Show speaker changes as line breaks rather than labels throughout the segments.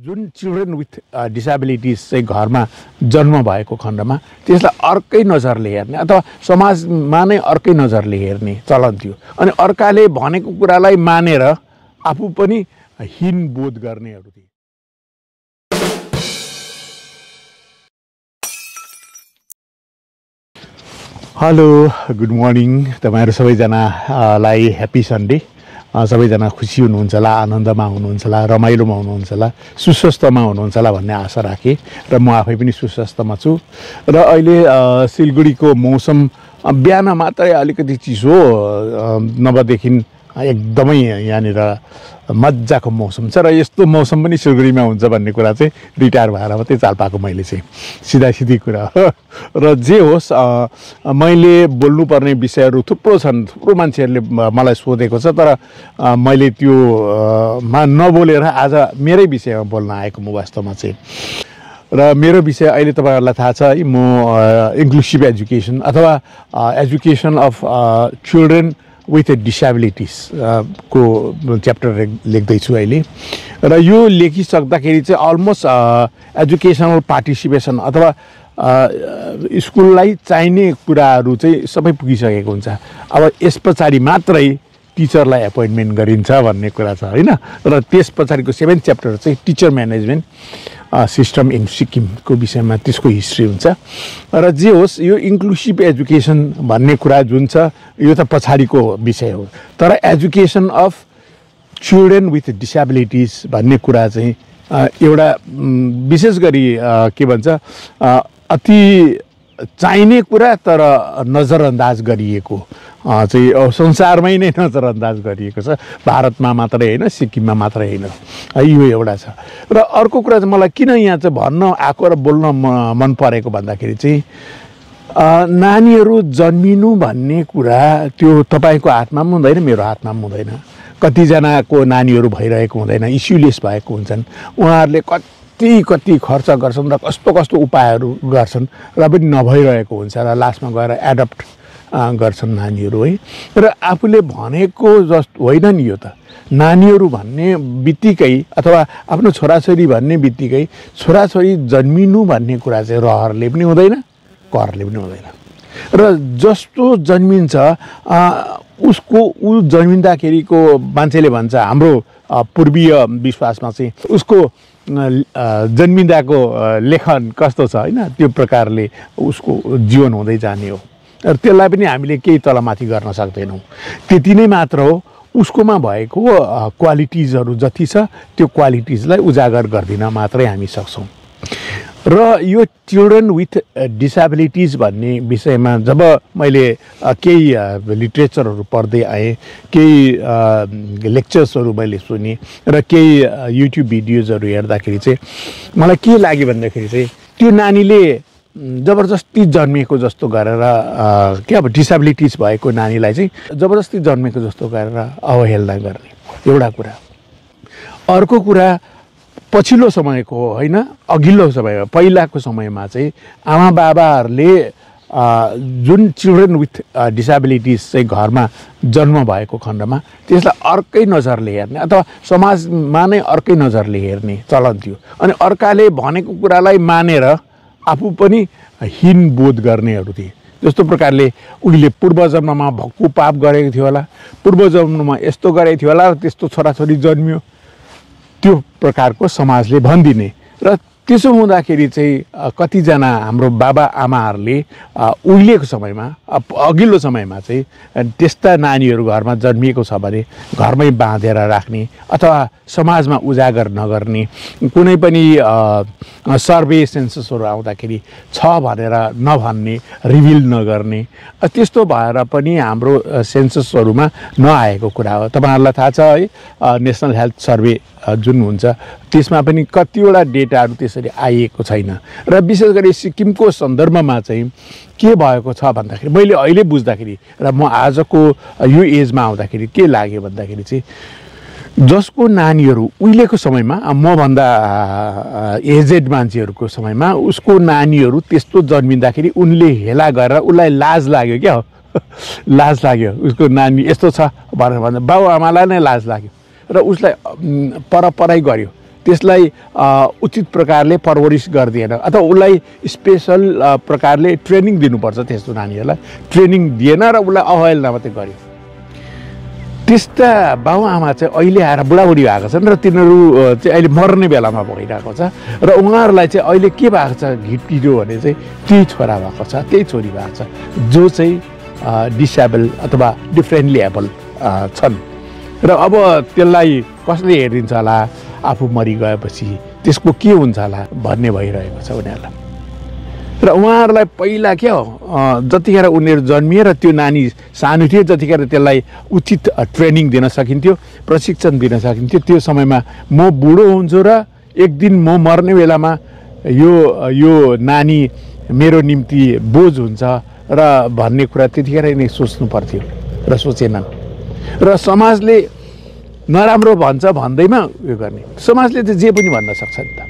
जुन children with disabilities चाहिँ घरमा जन्म भएको खण्डमा त्यसलाई अर्कै नजरले हेर्ने अथवा समाजमा नै अर्कै नजरले हेर्ने चलन थियो। अनि अर्काले भनेको कुरालाई मानेर आफू पनि हिन बोध गर्नेहरू थिए। हेलो गुड मर्निङ तपाईँहरू सबैजनालाई ह्याप्पी सन्डे सबैजना खुसी हुनुहुन्छ होला आनन्दमा हुनुहुन्छ होला रमाइलोमा हुनुहुन्छ होला सुस्वस्थमा हुनुहुन्छ होला भन्ने आशा राखेँ र म आफै पनि सुस्वस्थमा छु। र अहिले सिलगढीको मौसम बिहान मात्रै अलिकति चिसो नभएदेखि एकदमै यहाँनिर मजाको मौसम छ र यस्तो मौसम पनि सिलगढीमा हुन्छ भन्ने कुरा चाहिँ रिटायर भएर मात्रै चाल पाएको मैले चाहिँ सिधासिधी कुरा र जे होस् मैले बोल्नुपर्ने विषयहरू थुप्रो छन् थुप्रो मान्छेहरूले मलाई सोधेको छ तर मैले त्यो मा नबोलेर आज मेरै विषयमा बोल्न आएको म वास्तवमा चाहिँ। र मेरो विषय अहिले तपाईँहरूलाई थाहा छ है म इन्क्लुसिभ एजुकेसन अथवा education of children with disabilities को च्याप्टर लेख्दैछु अहिले र यो लेखिसक्दाखेरि चाहिँ अलमोस्ट एजुकेसनल पार्टिसिपेसन अथवा स्कुललाई चाहिने कुराहरू चाहिँ सबै पुगिसकेको हुन्छ। अब यस पछाडि मात्रै टिचरलाई एपोइन्टमेन्ट गरिन्छ भन्ने कुरा छ होइन? र त्यस पछाडिको सेभेन्थ च्याप्टर चाहिँ टिचर म्यानेजमेन्ट सिस्टम इन सिक्किमको विषयमा त्यसको हिस्ट्री हुन्छ। र जे होस् यो इन्क्लुसिभ एजुकेसन भन्ने कुरा जुन छ यो त पछाडिको विषय हो। तर education of children with disabilities भन्ने कुरा चाहिँ एउटा विशेष गरी के भन्छ अति चाहिने कुरा तर नजरअन्दाज गरिएको चाहिँ संसारमै नै नजरअन्दाज गरिएको छ। भारतमा मात्रै होइन सिक्किममा मात्रै होइन। यो एउटा छ। र अर्को कुरा चाहिँ मलाई किन यहाँ चाहिँ भन्न आएको र बोल्न मन परेको भन्दाखेरि चाहिँ नानीहरू जन्मिनु भन्ने कुरा त्यो तपाईँको हातमा पनि हुँदैन मेरो हातमा पनि हुँदैन। कतिजनाको नानीहरू भइरहेको हुँदैन इस्युलेस भएको हुन्छन्। उहाँहरूले कति कति खर्च गर्छन् र कस्तो कस्तो उपायहरू गर्छन् र पनि नभइरहेको हुन्छ र लास्टमा गएर एडप्ट गर्छन् नानीहरू है। र आफूले भनेको जस्तो होइन नि यो त। नानीहरू भन्ने बित्तिकै अथवा आफ्नो छोराछोरी भन्ने बित्तिकै छोराछोरी जन्मिनु भन्ने कुरा चाहिँ रहरले पनि हुँदैन करले पनि हुँदैन। र जस्तो जन्मिन्छ उसको ऊ जन्मिँदाखेरिको मान्छेले भन्छ हाम्रो पूर्वीय विश्वासमा चाहिँ उसको जन्मिँदाको लेखन कस्तो छ होइन? त्यो प्रकारले उसको जीवन हुँदै जाने हो। र त्यसलाई पनि हामीले केही तलमाथि गर्न सक्दैनौँ। त्यति नै मात्र हो उसकोमा भएको क्वालिटिजहरू जति छ त्यो क्वालिटिजलाई उजागर गरिदिन मात्रै हामी सक्छौँ। र यो चिल्ड्रेन विथ डिसेबिलिटिज भन्ने विषयमा जब मैले केही लिट्रेचरहरू पढ्दै आएँ केही लेक्चर्सहरू मैले सुनेँ र केही युट्युब भिडियोजहरू हेर्दाखेरि चाहिँ मलाई के लाग्यो भन्दाखेरि चाहिँ त्यो नानीले जबरजस्ती जन्मिएको जस्तो गरेर के अब डिसेबिलिटिज भएको नानीलाई चाहिँ जबरजस्ती जन्मेको जस्तो गरेर अवहेलना गर्ने। एउटा कुरा। अर्को कुरा पछिल्लो समयको होइन? अघिल्लो समय पहिलाको समयमा चाहिँ आमा बाबाहरूले जुन चिल्ड्रेन विथ डिसेबिलिटिज चाहिँ घरमा जन्म भएको खण्डमा त्यसलाई अर्कै नजरले हेर्ने अथवा समाजमा नै अर्कै नजरले हेर्ने चलन थियो। अनि अर्काले भनेको कुरालाई मानेर आफू पनि हिन बोध गर्नेहरू थिए। जस्तो प्रकारले उहिले पूर्व जन्ममा भक्कु पाप गरेको थियो होला पूर्व जन्ममा यस्तो गरेको थियो होला त्यस्तो छोराछोरी जन्मियो। त्यो प्रकारको समाजले भनिदिने। र त्यसो हुँदाखेरि चाहिँ कतिजना हाम्रो बाबा आमाहरूले उहिलेको समयमा अघिल्लो समयमा चाहिँ त्यस्ता नानीहरू घरमा जन्मिएको छ भने घरमै बाँधेर राख्ने अथवा समाजमा उजागर नगर्ने कुनै पनि सर्वे सेन्ससहरू आउँदाखेरि छ भनेर नभन्ने रिभिल नगर्ने त्यस्तो भएर पनि हाम्रो सेन्ससहरूमा नआएको कुरा हो। तपाईँहरूलाई थाहा छ है नेसनल हेल्थ सर्वे जुन हुन्छ त्यसमा पनि कतिवटा डेटाहरू त्यसरी आइएको छैन। र विशेष गरी सिक्किमको सन्दर्भमा चाहिँ के भएको छ भन्दाखेरि मैले अहिले बुझ्दाखेरि र म आजको यो एजमा आउँदाखेरि के लाग्यो भन्दाखेरि चाहिँ जसको नानीहरू उहिलेको समयमा मभन्दा एजेड मान्छेहरूको समयमा उसको नानीहरू त्यस्तो जन्मिँदाखेरि उनले हेला गरेर उसलाई लाज लाग्यो क्या लाज लाग्यो उसको नानी यस्तो छ भनेर भन्दा बाउ आमालाई नै लाज लाग्यो। र उसलाई पर पराइ गर्यो। त्यसलाई उचित प्रकारले परवरिश गरिदिएन। अथवा उसलाई स्पेसल प्रकारले ट्रेनिङ दिनुपर्छ त्यस्तो नानीहरूलाई। ट्रेनिङ दिएन र उसलाई अवहेलना मात्रै गर्यो। त्यस्ता बाबुआमा चाहिँ अहिले आएर बुढाबुढी भएको छन् र तिनीहरू चाहिँ अहिले मर्ने बेलामा भइरहेको छ। र उहाँहरूलाई चाहिँ अहिले के भएको छ घिटपिटो भने चाहिँ त्यही छोरा भएको छ त्यही छोरी भएको छ। जो चाहिँ डिसेबल अथवा डिफ्रेन्टली एबल छन्। र अब त्यसलाई कसले हेरिदिन्छ होला? आफू मरिगएपछि त्यसको के हुन्छ होला भन्ने भइरहेको छ उनीहरूलाई। र उहाँहरूलाई पहिला के हो जतिखेर उनीहरू र त्यो नानी सानो थियो जतिखेर त्यसलाई उचित ट्रेनिङ दिन सकिन्थ्यो प्रशिक्षण दिन सकिन्थ्यो त्यो समयमा म बुढो हुन्छु र एक दिन म मर्ने बेलामा यो यो नानी मेरो निम्ति बोझ हुन्छ र भन्ने कुरा त्यतिखेर नै सोच्नु पर्थ्यो र सोचेनन्। र समाजले नराम्रो भन्छ भन्दैमा उयो गर्ने। समाजले त जे पनि भन्न सक्छ नि त।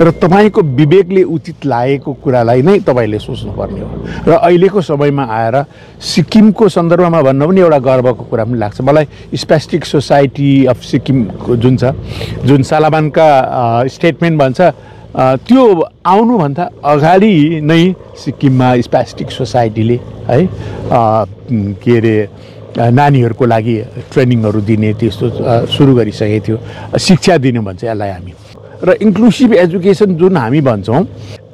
र तपाईँको विवेकले उचित लागेको कुरालाई नै तपाईँले सोच्नुपर्ने हो। र अहिलेको समयमा आएर सिक्किमको सन्दर्भमा भन्नु पनि एउटा गर्वको कुरा पनि लाग्छ। मलाई स्पेस्टिक सोसाइटी अफ सिक्किमको जुन छ जुन सालाबानका स्टेटमेन्ट भन्छ त्यो आउनुभन्दा अगाडि नै सिक्किममा स्पेस्टिक सोसाइटीले है के अरे नानीहरूको लागि ट्रेनिङहरू दिने त्यस्तो सुरु गरिसकेको थियो। शिक्षा दिनु भन्छ यसलाई हामी। र इन्क्लुसिभ एजुकेसन जुन हामी भन्छौँ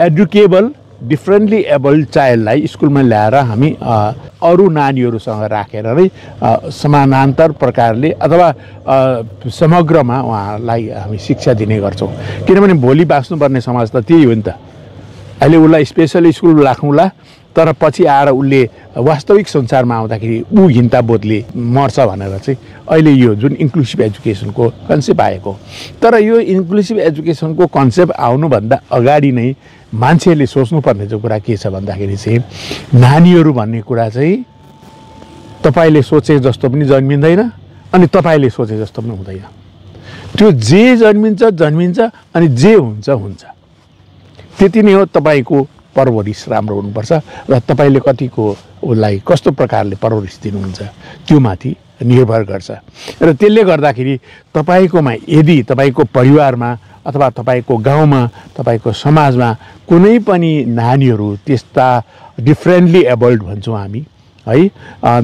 एडुकेबल डिफ्रेन्टली एबल्ड चाइल्डलाई स्कुलमा ल्याएर हामी अरू नानीहरूसँग राखेर नै समानान्तर प्रकारले अथवा समग्रमा उहाँलाई हामी शिक्षा दिने गर्छौँ। किनभने भोलि बाँच्नुपर्ने समाज त त्यही हो नि त। अहिले उसलाई स्पेसल स्कुल राखौँला तर पछि आएर उसले वास्तविक संसारमा आउँदाखेरि ऊ हिन्ता बोधले मर्छ भनेर चाहिँ अहिले यो जुन इन्क्लुसिभ एजुकेसनको कन्सेप्ट आएको तर यो इन्क्लुसिभ एजुकेसनको कन्सेप्ट आउनुभन्दा अगाडि नै मान्छेहरूले सोच्नुपर्ने चाहिँ कुरा के छ भन्दाखेरि चाहिँ नानीहरू भन्ने कुरा चाहिँ तपाईँले सोचे जस्तो पनि जन्मिँदैन अनि तपाईँले सोचे जस्तो पनि हुँदैन। त्यो जे जन्मिन्छ जन्मिन्छ अनि जे हुन्छ हुन्छ। त्यति नै हो तपाईँको परवरिश राम्रो हुनुपर्छ र तपाईँले कतिको उसलाई कस्तो प्रकारले परवरिश दिनुहुन्छ त्यो माथि निर्भर गर्छ। र त्यसले गर्दाखेरि तपाईँकोमा यदि तपाईँको परिवारमा अथवा तपाईँको गाउँमा तपाईँको समाजमा कुनै पनि नानीहरू त्यस्ता डिफ्रेन्टली एबल्ड भन्छौँ हामी है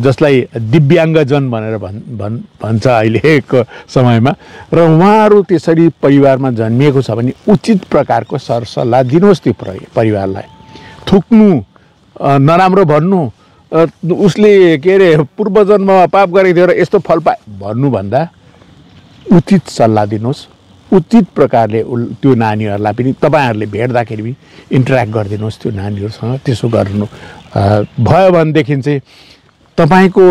जसलाई दिव्याङ्गजन भनेर भन् भन् भन्छ अहिलेको समयमा र उहाँहरू त्यसरी परिवारमा जन्मिएको छ भने उचित प्रकारको सरसल्लाह दिनुहोस् त्यो परि- परिवारलाई। थुक्नु नराम्रो भन्नु उसले के अरे पूर्वजन्ममा पाप गरेको थियो र यस्तो फल पाए भन्नुभन्दा उचित सल्लाह दिनुहोस्। उचित प्रकारले त्यो नानीहरूलाई पनि तपाईँहरूले भेट्दाखेरि पनि इन्टरेक्ट गरिदिनुहोस् त्यो नानीहरूसँग। त्यसो गर्नु भयो भनेदेखि चाहिँ तपाईँको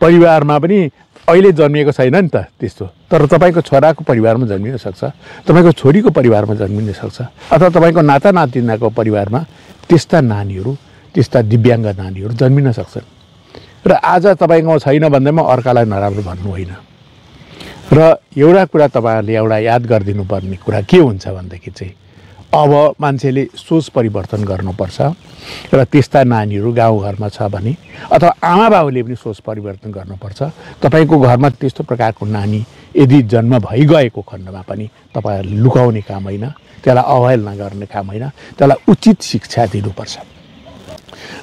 परिवारमा पनि अहिले जन्मिएको छैन नि त त्यस्तो। तर तपाईँको छोराको परिवारमा जन्मिन सक्छ तपाईँको छोरीको परिवारमा जन्मिन सक्छ अथवा तपाईँको नाता नातिनाको परिवारमा त्यस्ता नानीहरू त्यस्ता दिव्याङ्ग नानीहरू जन्मिन सक्छन्। र आज तपाईँकोमा छैन भन्दैमा अर्कालाई नराम्रो भन्नु होइन। र एउटा कुरा तपाईँहरूले एउटा याद गरिदिनु पर्ने कुरा के हुन्छ भनेदेखि चाहिँ अब मान्छेले सोच परिवर्तन गर्नुपर्छ र त्यस्ता नानीहरू गाउँघरमा छ भने अथवा आमा बाबुले पनि सोच परिवर्तन गर्नुपर्छ। तपाईँको घरमा त्यस्तो प्रकारको नानी यदि जन्म भइगएको खण्डमा पनि तपाईँहरूले लुकाउने काम होइन त्यसलाई अवहेलना गर्ने काम होइन त्यसलाई उचित शिक्षा दिनुपर्छ।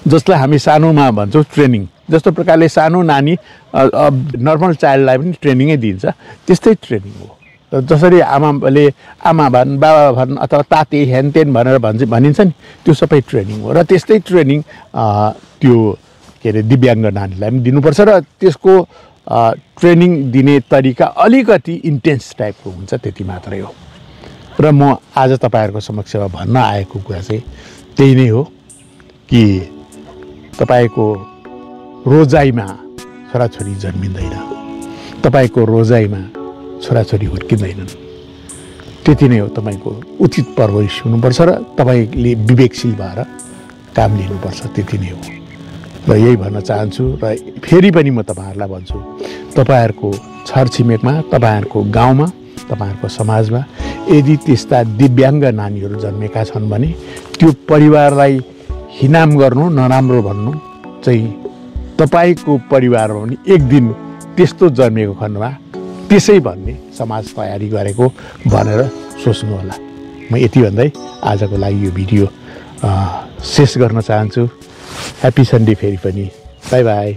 जसलाई हामी सानोमा भन्छौँ ट्रेनिङ जस्तो प्रकारले सानो नानी नर्मल चाइल्डलाई पनि ट्रेनिङै दिन्छ त्यस्तै ट्रेनिङ हो। जसरी आमाले आमा भन् बाबा भन् अथवा ताते हेनतेन भनेर भन्छ भनिन्छ नि त्यो सबै ट्रेनिङ हो। र त्यस्तै ट्रेनिङ त्यो के अरे दिव्याङ्ग नानीलाई पनि दिनुपर्छ र त्यसको ट्रेनिङ दिने तरिका अलिकति इन्टेन्स टाइपको हुन्छ त्यति मात्रै हो। र म आज तपाईँहरूको समक्षमा भन्न आएको कुरा चाहिँ त्यही नै हो कि तपाईँको रोजाइमा छोराछोरी जन्मिँदैन। तपाईँको रोजाइमा छोराछोरी हुर्किँदैनन्। त्यति नै हो तपाईँको उचित परवरिश हुनुपर्छ र तपाईँले विवेकशील भएर काम लिनुपर्छ त्यति नै हो। र यही भन्न चाहन्छु र फेरि पनि म तपाईँहरूलाई भन्छु तपाईँहरूको छरछिमेकमा तपाईँहरूको गाउँमा तपाईँहरूको समाजमा यदि त्यस्ता दिव्याङ्ग नानीहरू जन्मेका छन् भने त्यो परिवारलाई हिनाम गर्नु नराम्रो भन्नु चाहिँ तपाईँको परिवारमा पनि एक दिन त्यस्तो जन्मिएको खण्डमा त्यसै भन्ने समाज तयारी गरेको भनेर सोच्नु होला। म यति भन्दै आजको लागि यो भिडियो शेष गर्न चाहन्छु। ह्याप्पी सन्डे फेरि पनि। By by